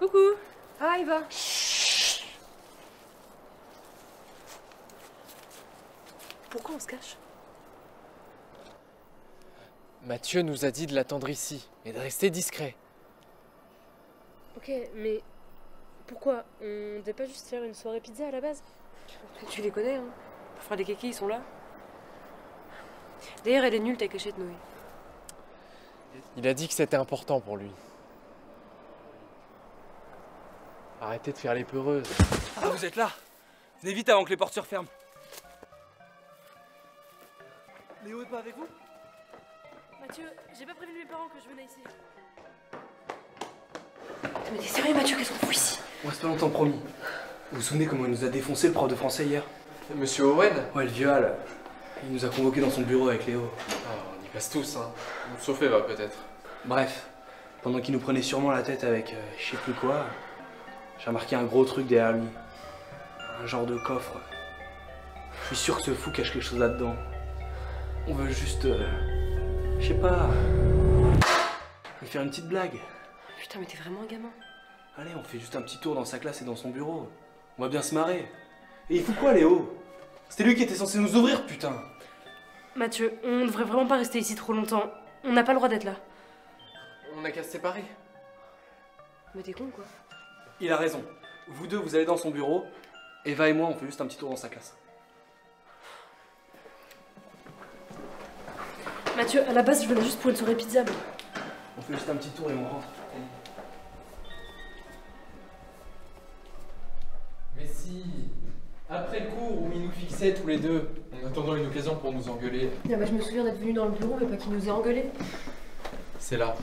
Coucou Ah, il va Pourquoi on se cache? Mathieu nous a dit de l'attendre ici et de rester discret. Ok, mais pourquoi? On devait pas juste faire une soirée pizza à la base? Tu les connais, hein Pour faire des kékés, ils sont là. D'ailleurs, elle est nulle ta cachette, Noé. Il a dit que c'était important pour lui. Arrêtez de faire les peureuses. Ah, vous êtes là Venez vite avant que les portes se referment. Léo est pas avec vous? Mathieu, j'ai pas prévenu mes parents que je venais ici. Mais t'es sérieux, Mathieu, qu'est-ce qu'on fout ici? On reste pas longtemps promis. Vous vous souvenez comment il nous a défoncé le prof de français hier? Monsieur Owen? Ouais, le vieux Al. Il nous a convoqués dans son bureau avec Léo. Ah, On y passe tous, hein. Sauf Eva, peut-être. Bref, pendant qu'il nous prenait sûrement la tête avec euh, je sais plus quoi, j'ai remarqué un gros truc derrière lui. Un genre de coffre. Je suis sûr que ce fou cache quelque chose là-dedans. On veut juste. euh, je sais pas. lui faire une petite blague. Putain, mais t'es vraiment un gamin. Allez, on fait juste un petit tour dans sa classe et dans son bureau. On va bien se marrer. Et il fout quoi, Léo? C'était lui qui était censé nous ouvrir, putain Mathieu, on devrait vraiment pas rester ici trop longtemps. On n'a pas le droit d'être là. On a qu'à se séparer. Mais t'es con, quoi. Il a raison. Vous deux, vous allez dans son bureau. Eva et moi, on fait juste un petit tour dans sa classe. Mathieu, à la base, je venais juste pour une soirée pizza. mais- On fait juste un petit tour et on rentre. Mais si Après le cours où ils nous fixaient tous les deux, en attendant une occasion pour nous engueuler, Ah bah, je me souviens d'être venu dans le bureau, mais pas qu'il nous ait engueulés. c'est là.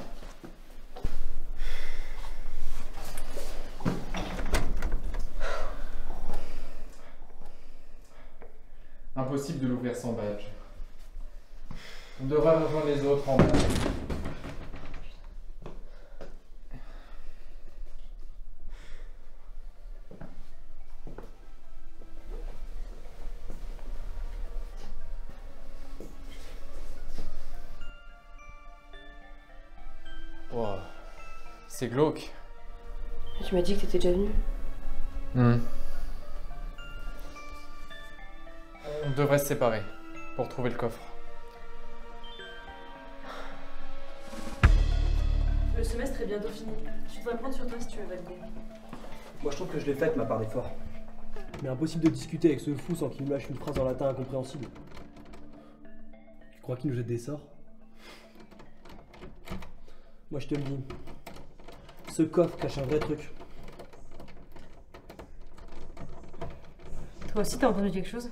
Impossible de l'ouvrir sans badge. On devra rejoindre les autres en bas. Wow. C'est glauque. Tu m'as dit que t'étais déjà venu. Hmm. Devrait se séparer pour trouver le coffre. Le semestre est bientôt fini. Tu devrais prendre sur toi si tu veux valider. Moi, je trouve que je l'ai faite, ma part d'effort. Mais impossible de discuter avec ce fou sans qu'il nous lâche une phrase en latin incompréhensible. Tu crois qu'il nous jette des sorts? Moi, je te le dis. Ce coffre cache un vrai truc. Toi aussi, t'as entendu quelque chose?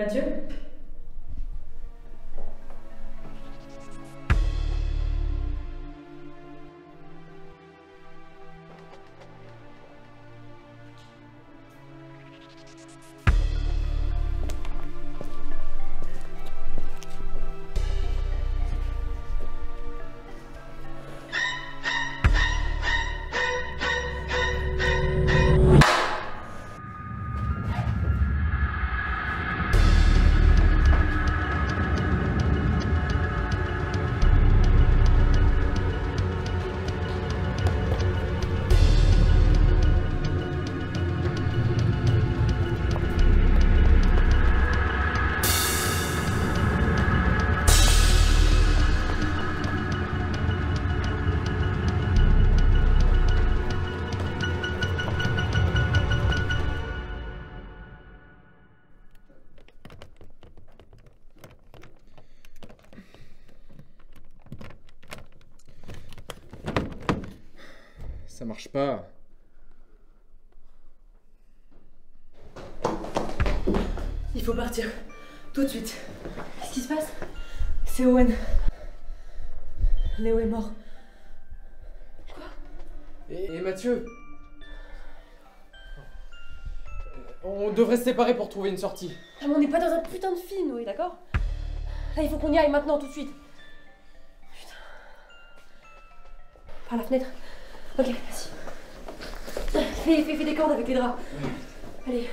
Mathieu ça marche pas. Il faut partir. Tout de suite. Qu'est-ce qui se passe? C'est Owen. Léo est mort. Et, et Mathieu? On devrait se séparer pour trouver une sortie. Ah, mais on n'est pas dans un putain de film, Noé, d'accord? Là, il faut qu'on y aille maintenant, tout de suite. Putain. Par la fenêtre Ok, vas-y. Fais, fais, fais des cordes avec les draps. Allez.